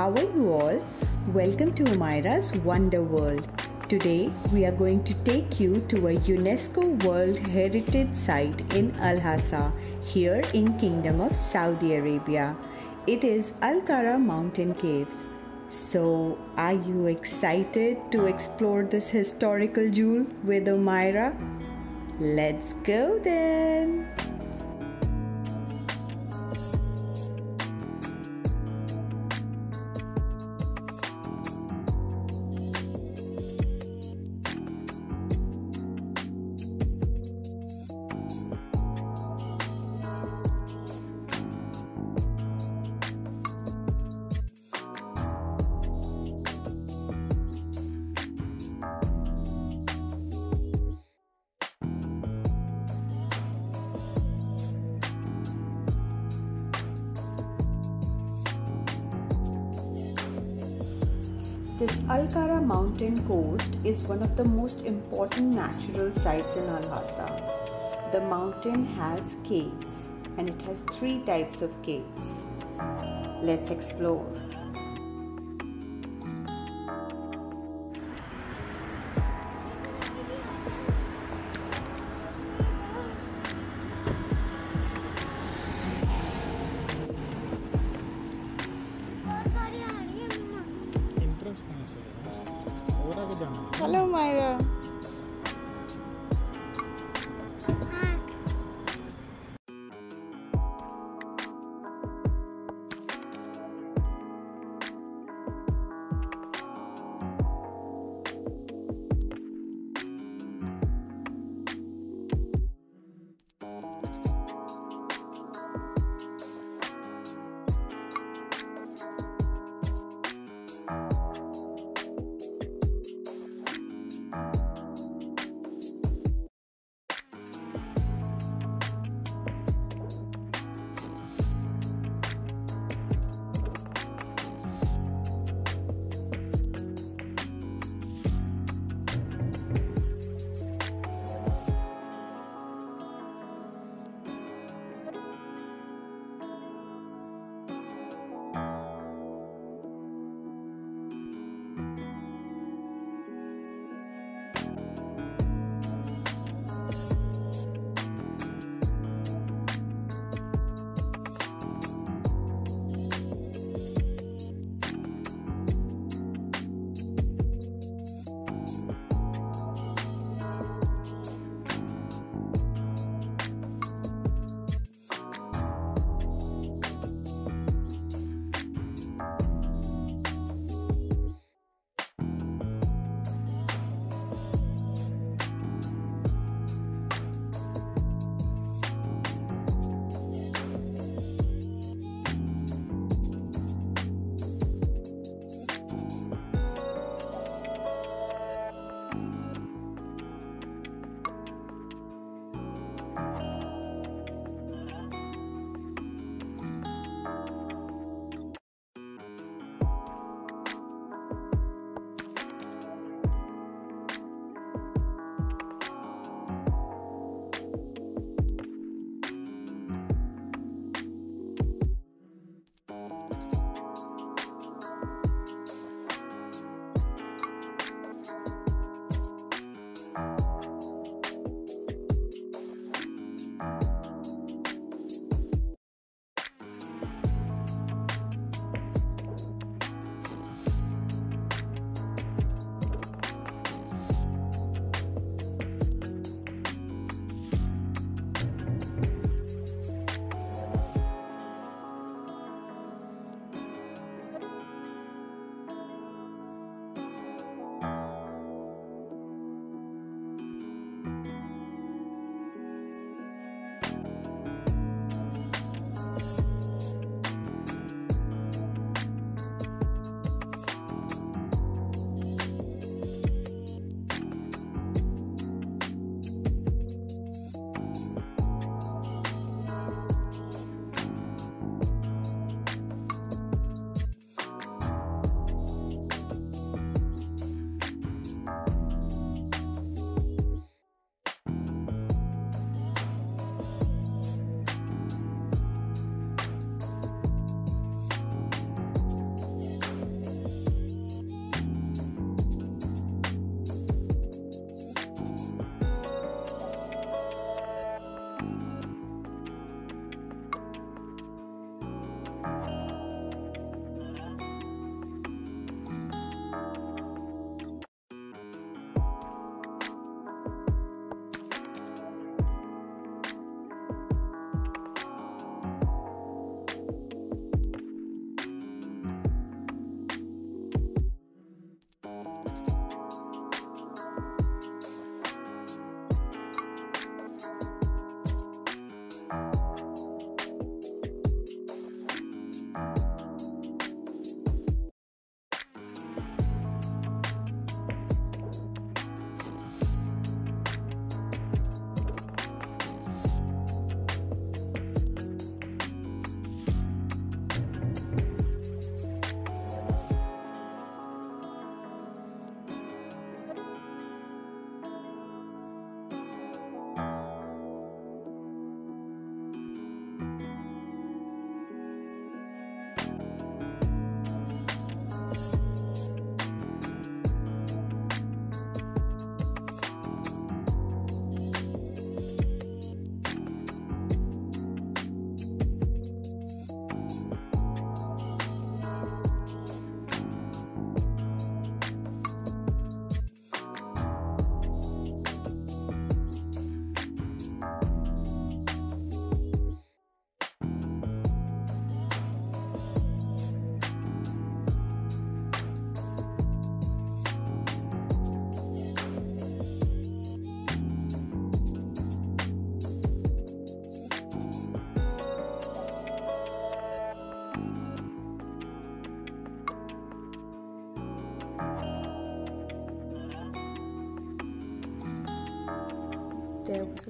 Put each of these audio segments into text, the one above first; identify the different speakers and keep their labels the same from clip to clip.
Speaker 1: How are you all? Welcome to Omairaa's Wonder World. Today we are going to take you to a UNESCO World Heritage Site in Al-Ahsa here in Kingdom of Saudi Arabia. It is Al-Qarah Mountain Caves. So, are you excited to explore this historical jewel with Omairaa? Let's go then! This Al-Qarah mountain coast is one of the most important natural sites in Al-Ahsa. The mountain has caves and it has three types of caves. Let's explore. Mega.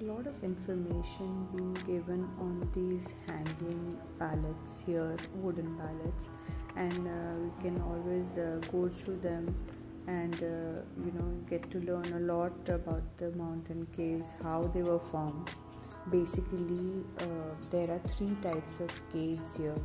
Speaker 1: A lot of information being given on these hanging pallets here, wooden pallets, and uh, we can always uh, go through them and uh, you know get to learn a lot about the mountain caves, how they were formed. Basically, uh, there are three types of caves here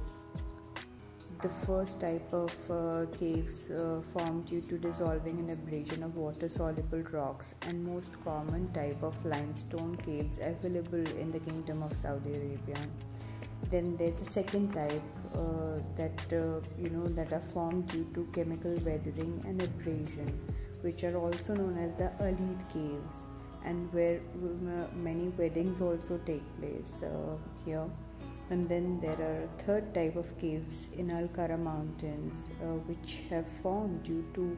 Speaker 1: the first type of uh, caves uh, formed due to dissolving and abrasion of water soluble rocks and most common type of limestone caves available in the kingdom of saudi arabia. Then there's a second type uh, that uh, you know that are formed due to chemical weathering and abrasion which are also known as the alid caves and where uh, many weddings also take place uh, here and then there are a third type of caves in Alqarah mountains uh, which have formed due to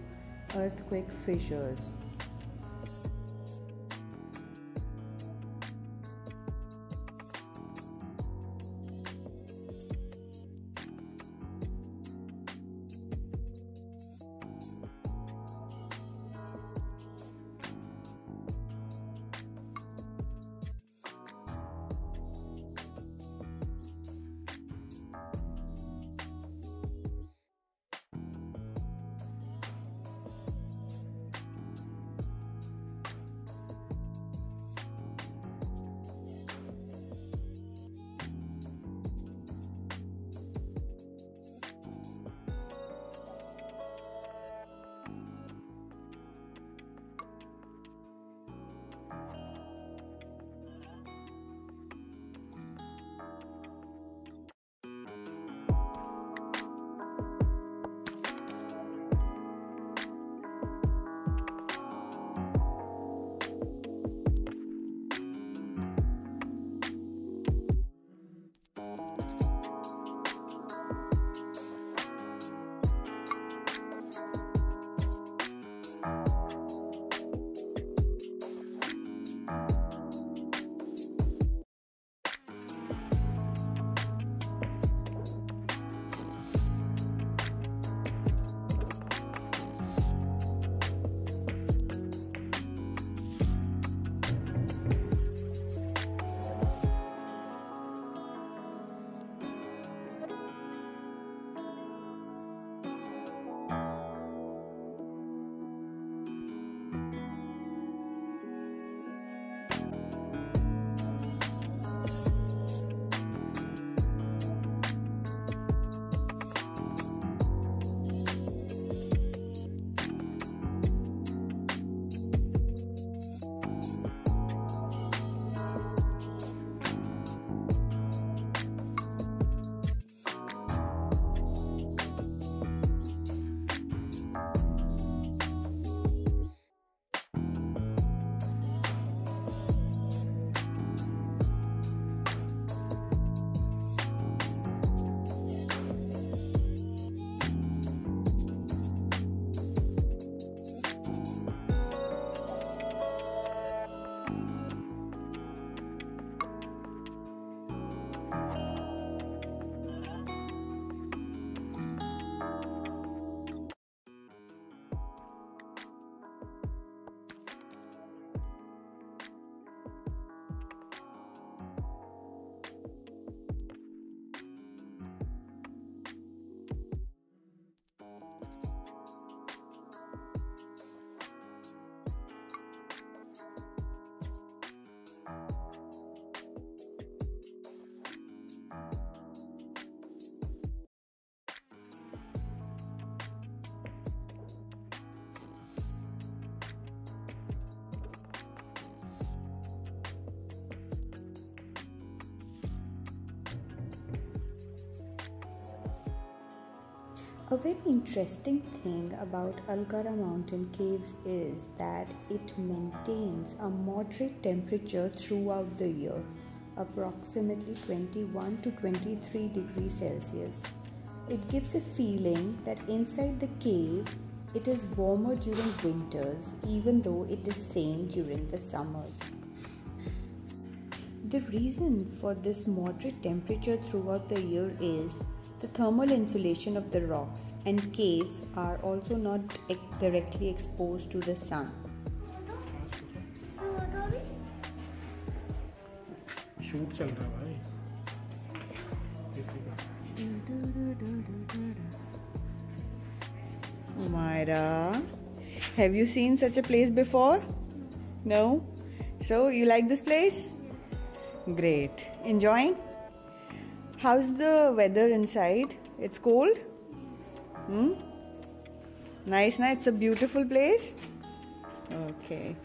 Speaker 1: earthquake fissures A very interesting thing about Alqarah mountain caves is that it maintains a moderate temperature throughout the year, approximately 21 to 23 degrees Celsius. It gives a feeling that inside the cave it is warmer during winters even though it is same during the summers. The reason for this moderate temperature throughout the year is the thermal insulation of the rocks and caves are also not directly exposed to the sun.
Speaker 2: Shoot चल रहा है भाई किसी का
Speaker 1: Umaira, have you seen such a place before? No? So, you like this place? Great. Enjoying? How's the weather inside? It's cold? Hmm? Nice, nice. It's a beautiful place? Okay.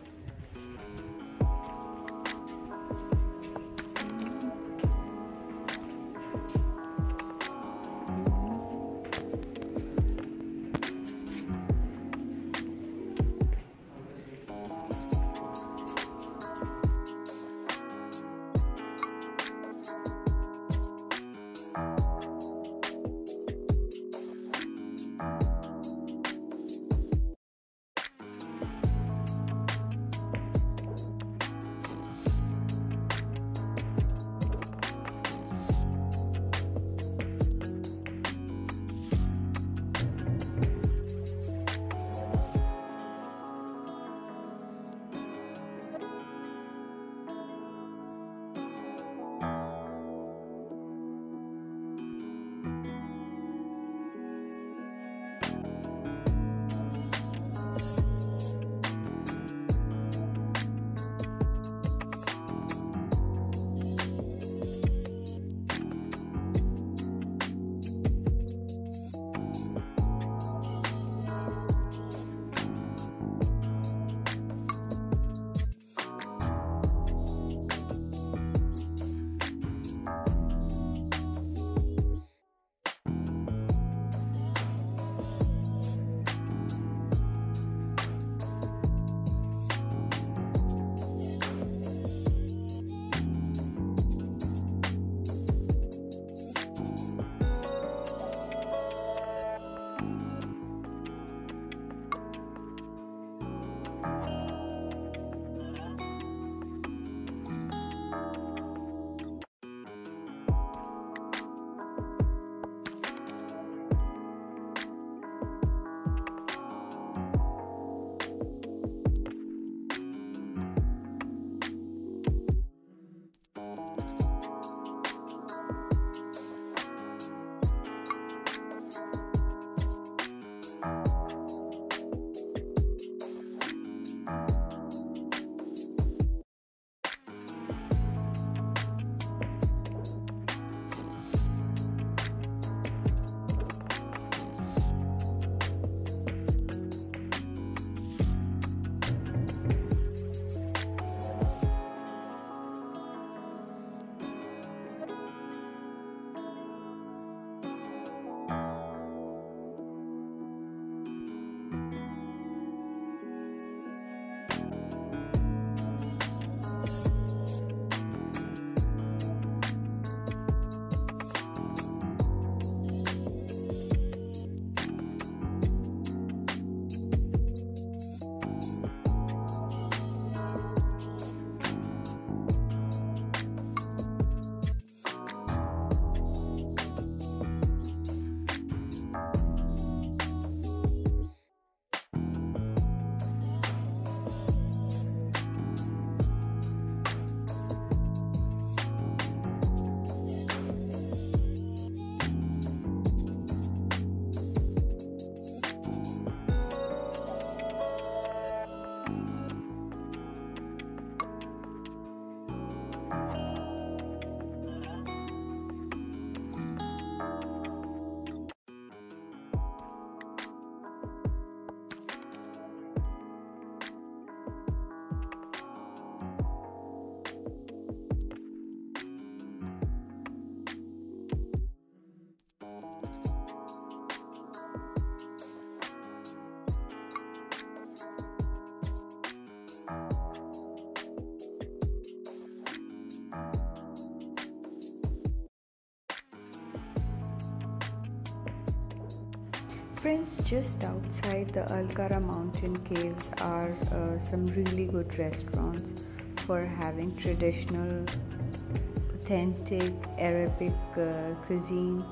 Speaker 1: Friends, just outside the Alqarah mountain caves are uh, some really good restaurants for having traditional, authentic Arabic uh, cuisine.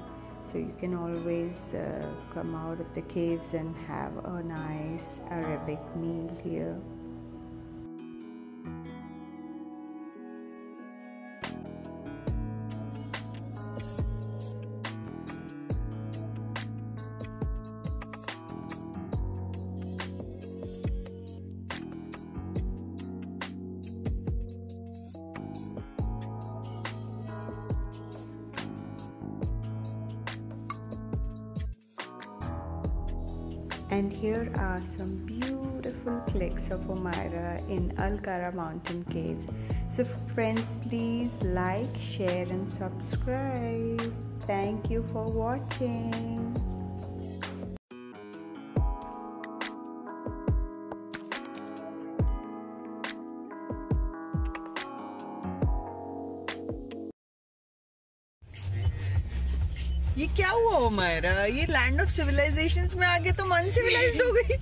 Speaker 1: So you can always uh, come out of the caves and have a nice Arabic meal here. And here are some beautiful clicks of Omairaa in Alqarah mountain caves. So, friends, please like, share, and subscribe. Thank you for watching.
Speaker 3: ये क्या हुआ हमारा ये land of civilisations में आगे तो मन uncivilised हो गई।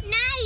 Speaker 4: नहीं